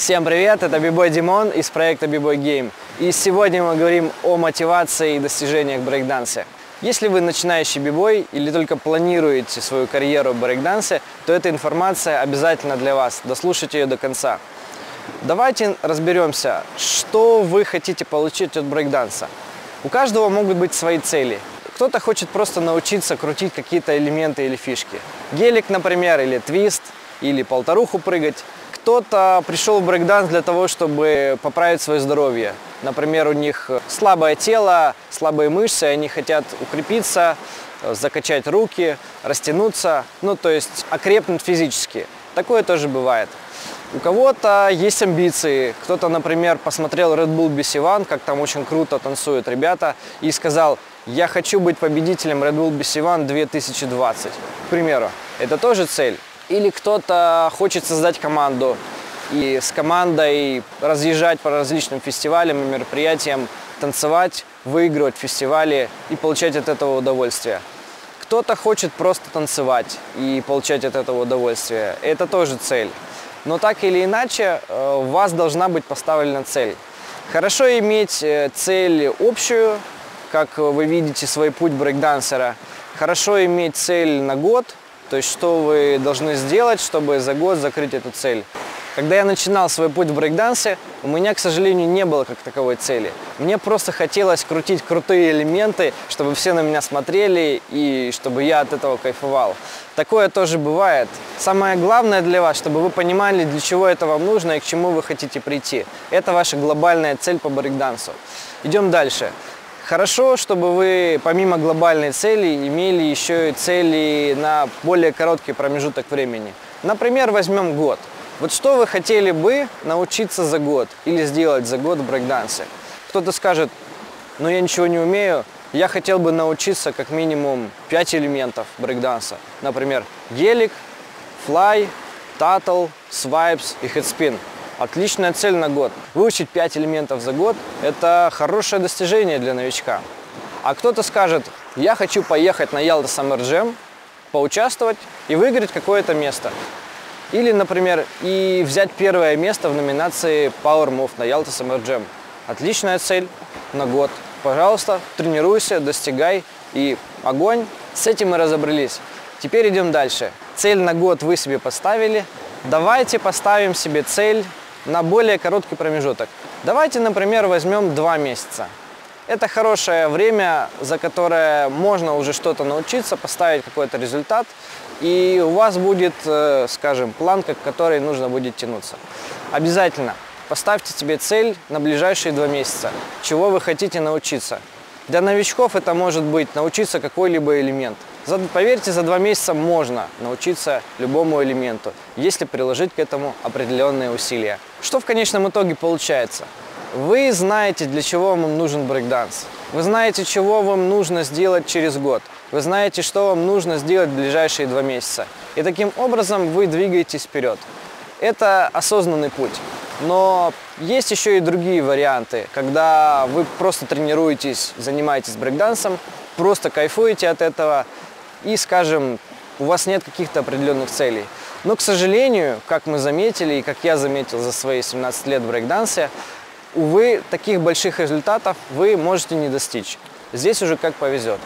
Всем привет, это Бибой Димон из проекта Бибой Game. И сегодня мы говорим о мотивации и достижениях в брейкдансе. Если вы начинающий бибой или только планируете свою карьеру в брейкдансе, то эта информация обязательно для вас. Дослушайте ее до конца. Давайте разберемся, что вы хотите получить от брейкданса. У каждого могут быть свои цели. Кто-то хочет просто научиться крутить какие-то элементы или фишки. Гелик, например, или твист, или полторуху прыгать. Кто-то пришел в брейкданс для того, чтобы поправить свое здоровье. Например, у них слабое тело, слабые мышцы, они хотят укрепиться, закачать руки, растянуться, ну то есть окрепнуть физически. Такое тоже бывает. У кого-то есть амбиции. Кто-то, например, посмотрел Red Bull BC One, как там очень круто танцуют ребята, и сказал, я хочу быть победителем Red Bull BC One 2020. К примеру, это тоже цель. Или кто-то хочет создать команду и с командой разъезжать по различным фестивалям и мероприятиям, танцевать, выигрывать фестивали и получать от этого удовольствие. Кто-то хочет просто танцевать и получать от этого удовольствие. Это тоже цель. Но так или иначе, э, у вас должна быть поставлена цель. Хорошо иметь э, цель общую, как вы видите свой путь брейкдансера. Хорошо иметь цель на год – то есть, что вы должны сделать, чтобы за год закрыть эту цель. Когда я начинал свой путь в брейкдансе, у меня, к сожалению, не было как таковой цели. Мне просто хотелось крутить крутые элементы, чтобы все на меня смотрели и чтобы я от этого кайфовал. Такое тоже бывает. Самое главное для вас, чтобы вы понимали, для чего это вам нужно и к чему вы хотите прийти. Это ваша глобальная цель по брейкдансу. Идем дальше. Хорошо, чтобы вы помимо глобальной цели имели еще и цели на более короткий промежуток времени. Например, возьмем год. Вот что вы хотели бы научиться за год или сделать за год в брейкдансе? Кто-то скажет, ну я ничего не умею, я хотел бы научиться как минимум 5 элементов брейкданса. Например, гелик, flare, turtle, swipes и headspin. Отличная цель на год. Выучить 5 элементов за год – это хорошее достижение для новичка. А кто-то скажет, я хочу поехать на Ялта Summer Jam, поучаствовать и выиграть какое-то место. Или, например, и взять первое место в номинации Power Move на Ялта Summer Jam. Отличная цель на год. Пожалуйста, тренируйся, достигай и огонь. С этим мы разобрались. Теперь идем дальше. Цель на год вы себе поставили. Давайте поставим себе цель на более короткий промежуток. Давайте, например, возьмем два месяца. Это хорошее время, за которое можно уже что-то научиться, поставить какой-то результат, и у вас будет, э, скажем, планка, к которой нужно будет тянуться. Обязательно поставьте себе цель на ближайшие два месяца, чего вы хотите научиться. Для новичков это может быть научиться какой-либо элемент – за, поверьте, за два месяца можно научиться любому элементу, если приложить к этому определенные усилия. Что в конечном итоге получается? Вы знаете, для чего вам нужен брейкданс. Вы знаете, чего вам нужно сделать через год. Вы знаете, что вам нужно сделать в ближайшие два месяца. И таким образом вы двигаетесь вперед. Это осознанный путь. Но есть еще и другие варианты, когда вы просто тренируетесь, занимаетесь брейкдансом, просто кайфуете от этого, и, скажем, у вас нет каких-то определенных целей. Но, к сожалению, как мы заметили и как я заметил за свои 17 лет в брейкдансе, увы, таких больших результатов вы можете не достичь. Здесь уже как повезет.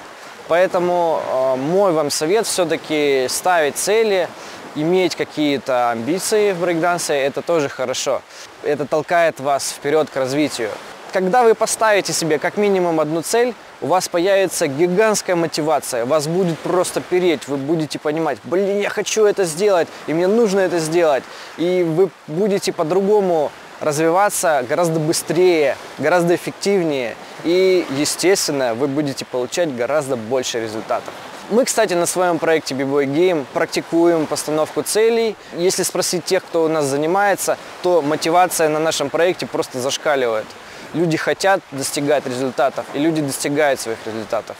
Поэтому э, мой вам совет все-таки ставить цели, иметь какие-то амбиции в брейкдансе, это тоже хорошо. Это толкает вас вперед к развитию. Когда вы поставите себе как минимум одну цель, у вас появится гигантская мотивация, вас будет просто переть, вы будете понимать, блин, я хочу это сделать, и мне нужно это сделать, и вы будете по-другому развиваться гораздо быстрее, гораздо эффективнее, и, естественно, вы будете получать гораздо больше результатов. Мы, кстати, на своем проекте B-Boy Game практикуем постановку целей. Если спросить тех, кто у нас занимается, то мотивация на нашем проекте просто зашкаливает люди хотят достигать результатов, и люди достигают своих результатов.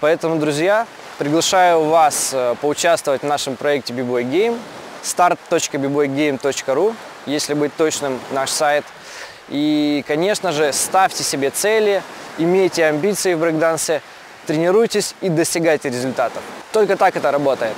Поэтому, друзья, приглашаю вас э, поучаствовать в нашем проекте B-Boy Game. start.bboygame.ru, если быть точным, наш сайт. И, конечно же, ставьте себе цели, имейте амбиции в брейкдансе, тренируйтесь и достигайте результатов. Только так это работает.